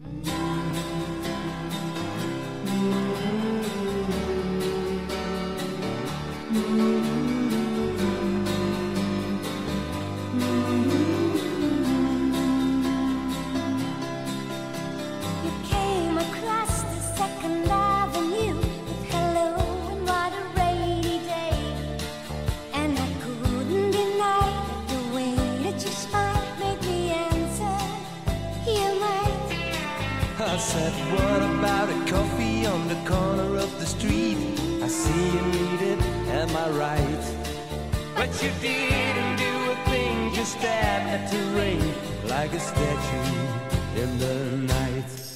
You I said, what about a coffee on the corner of the street? I see you need it, am I right? But you didn't do a thing, just stared at the rain like a statue in the night.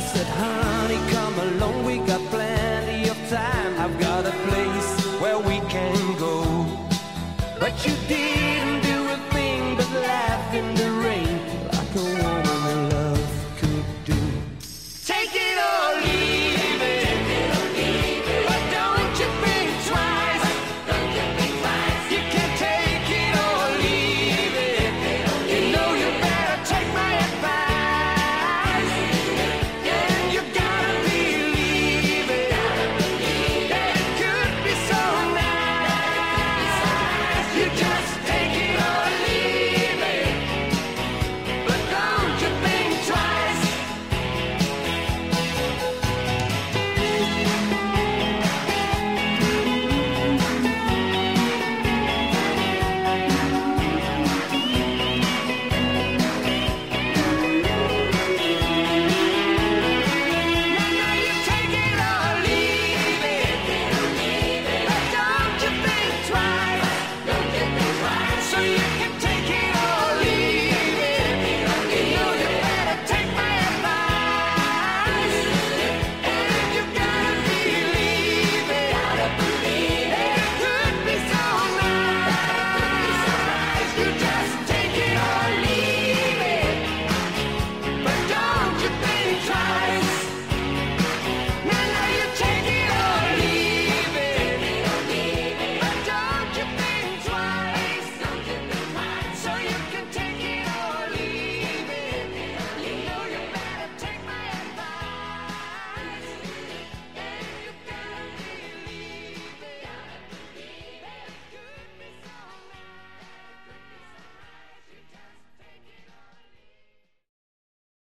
I said, honey, come along